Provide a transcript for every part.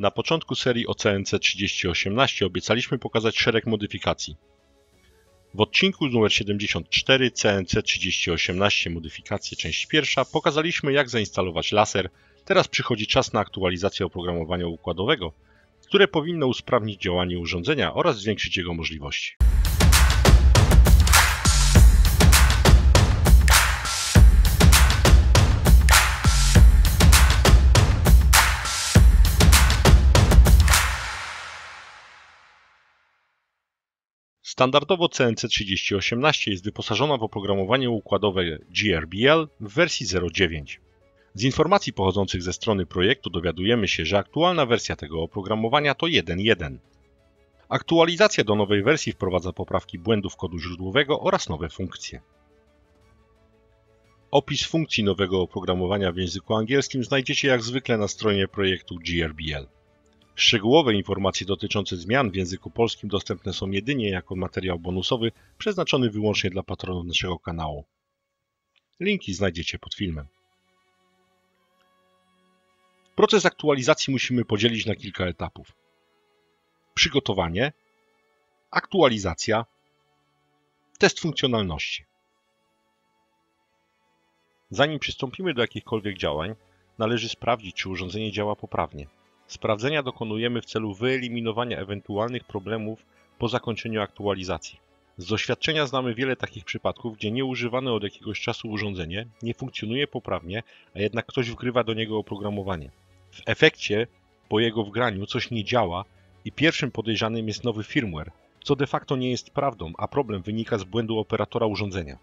Na początku serii o CNC 3018 obiecaliśmy pokazać szereg modyfikacji. W odcinku numer 74 CNC 3018 modyfikacje część pierwsza pokazaliśmy jak zainstalować laser. Teraz przychodzi czas na aktualizację oprogramowania układowego, które powinno usprawnić działanie urządzenia oraz zwiększyć jego możliwości. Standardowo CNC 3018 jest wyposażona w oprogramowanie układowe GRBL w wersji 0.9. Z informacji pochodzących ze strony projektu dowiadujemy się, że aktualna wersja tego oprogramowania to 1.1. Aktualizacja do nowej wersji wprowadza poprawki błędów kodu źródłowego oraz nowe funkcje. Opis funkcji nowego oprogramowania w języku angielskim znajdziecie jak zwykle na stronie projektu GRBL. Szczegółowe informacje dotyczące zmian w języku polskim dostępne są jedynie jako materiał bonusowy przeznaczony wyłącznie dla patronów naszego kanału. Linki znajdziecie pod filmem. Proces aktualizacji musimy podzielić na kilka etapów. Przygotowanie, aktualizacja, test funkcjonalności. Zanim przystąpimy do jakichkolwiek działań, należy sprawdzić, czy urządzenie działa poprawnie. Sprawdzenia dokonujemy w celu wyeliminowania ewentualnych problemów po zakończeniu aktualizacji. Z doświadczenia znamy wiele takich przypadków, gdzie nieużywane od jakiegoś czasu urządzenie nie funkcjonuje poprawnie, a jednak ktoś wgrywa do niego oprogramowanie. W efekcie, po jego wgraniu coś nie działa i pierwszym podejrzanym jest nowy firmware, co de facto nie jest prawdą, a problem wynika z błędu operatora urządzenia.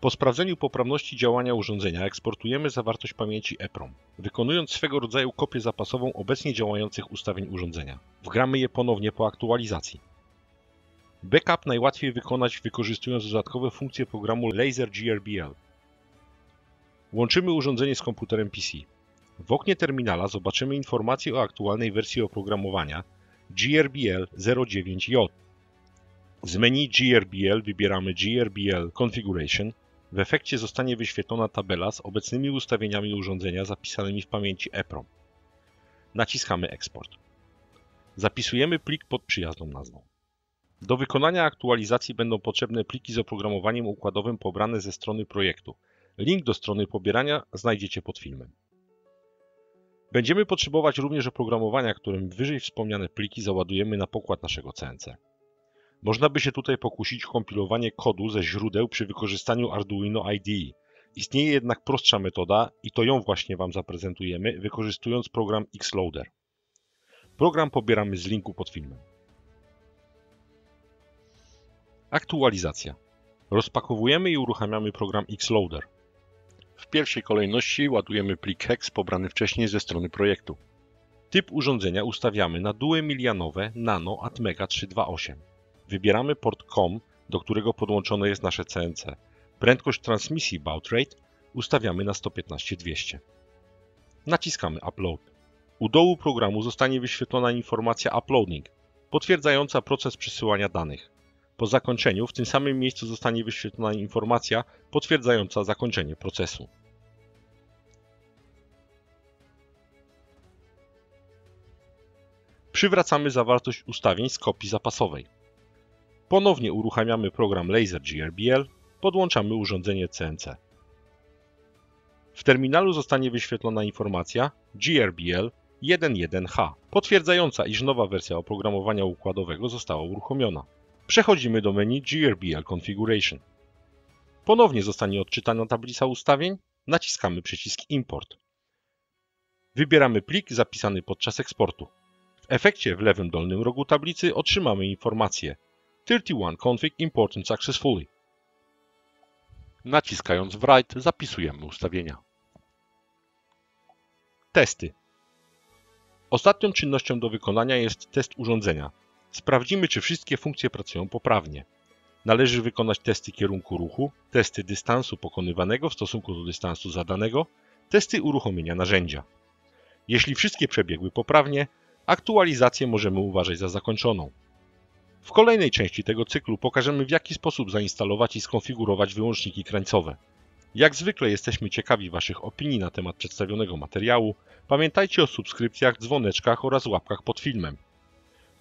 Po sprawdzeniu poprawności działania urządzenia eksportujemy zawartość pamięci EPROM, wykonując swego rodzaju kopię zapasową obecnie działających ustawień urządzenia. Wgramy je ponownie po aktualizacji. Backup najłatwiej wykonać wykorzystując dodatkowe funkcje programu Laser GRBL. Łączymy urządzenie z komputerem PC. W oknie terminala zobaczymy informację o aktualnej wersji oprogramowania GRBL 09J. Z menu GRBL wybieramy GRBL Configuration. W efekcie zostanie wyświetlona tabela z obecnymi ustawieniami urządzenia zapisanymi w pamięci EPROM. Naciskamy Export. Zapisujemy plik pod przyjazną nazwą. Do wykonania aktualizacji będą potrzebne pliki z oprogramowaniem układowym pobrane ze strony projektu. Link do strony pobierania znajdziecie pod filmem. Będziemy potrzebować również oprogramowania, którym wyżej wspomniane pliki załadujemy na pokład naszego CNC. Można by się tutaj pokusić o kompilowanie kodu ze źródeł przy wykorzystaniu Arduino IDE. Istnieje jednak prostsza metoda i to ją właśnie Wam zaprezentujemy, wykorzystując program Xloader. Program pobieramy z linku pod filmem. Aktualizacja. Rozpakowujemy i uruchamiamy program Xloader. W pierwszej kolejności ładujemy plik hex pobrany wcześniej ze strony projektu. Typ urządzenia ustawiamy na duemilianowe Nano Atmega 328. Wybieramy port COM, do którego podłączone jest nasze CNC. Prędkość transmisji baud rate ustawiamy na 115200. Naciskamy Upload. U dołu programu zostanie wyświetlona informacja Uploading, potwierdzająca proces przesyłania danych. Po zakończeniu w tym samym miejscu zostanie wyświetlona informacja potwierdzająca zakończenie procesu. Przywracamy zawartość ustawień z kopii zapasowej. Ponownie uruchamiamy program Laser GRBL, podłączamy urządzenie CNC. W terminalu zostanie wyświetlona informacja GRBL 1.1H, potwierdzająca, iż nowa wersja oprogramowania układowego została uruchomiona. Przechodzimy do menu GRBL Configuration. Ponownie zostanie odczytana tablica ustawień, naciskamy przycisk Import. Wybieramy plik zapisany podczas eksportu. W efekcie w lewym dolnym rogu tablicy otrzymamy informację 31 config important successfully. Naciskając Write zapisujemy ustawienia. Testy. Ostatnią czynnością do wykonania jest test urządzenia. Sprawdzimy, czy wszystkie funkcje pracują poprawnie. Należy wykonać testy kierunku ruchu, testy dystansu pokonywanego w stosunku do dystansu zadanego, testy uruchomienia narzędzia. Jeśli wszystkie przebiegły poprawnie, aktualizację możemy uważać za zakończoną. W kolejnej części tego cyklu pokażemy w jaki sposób zainstalować i skonfigurować wyłączniki krańcowe. Jak zwykle jesteśmy ciekawi Waszych opinii na temat przedstawionego materiału. Pamiętajcie o subskrypcjach, dzwoneczkach oraz łapkach pod filmem.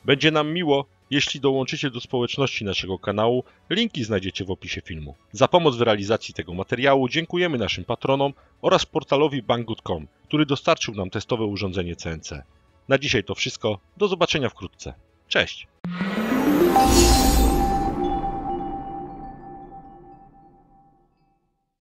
Będzie nam miło, jeśli dołączycie do społeczności naszego kanału. Linki znajdziecie w opisie filmu. Za pomoc w realizacji tego materiału dziękujemy naszym patronom oraz portalowi Banggood.com, który dostarczył nam testowe urządzenie CNC. Na dzisiaj to wszystko. Do zobaczenia wkrótce. Cześć! Thank you.